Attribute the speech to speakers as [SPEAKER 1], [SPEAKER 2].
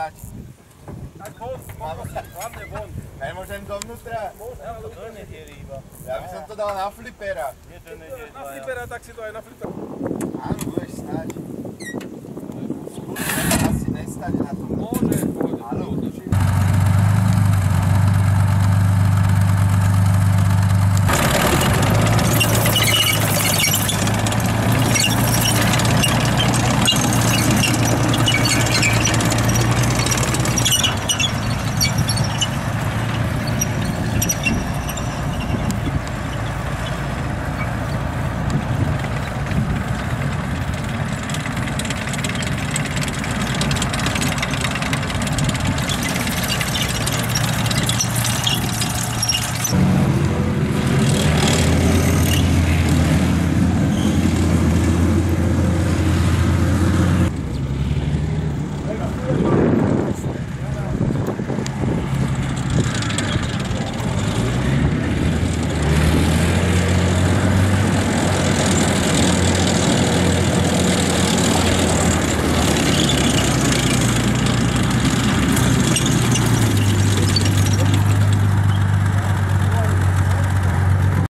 [SPEAKER 1] tak.
[SPEAKER 2] Tak von, hlavne von.
[SPEAKER 1] Nemôžem dovnútra?
[SPEAKER 2] Môžem, ale to je iba.
[SPEAKER 1] Ja by som to dal na flipera.
[SPEAKER 2] Nie, to nie. Na flipera, tak si to aj na flipera.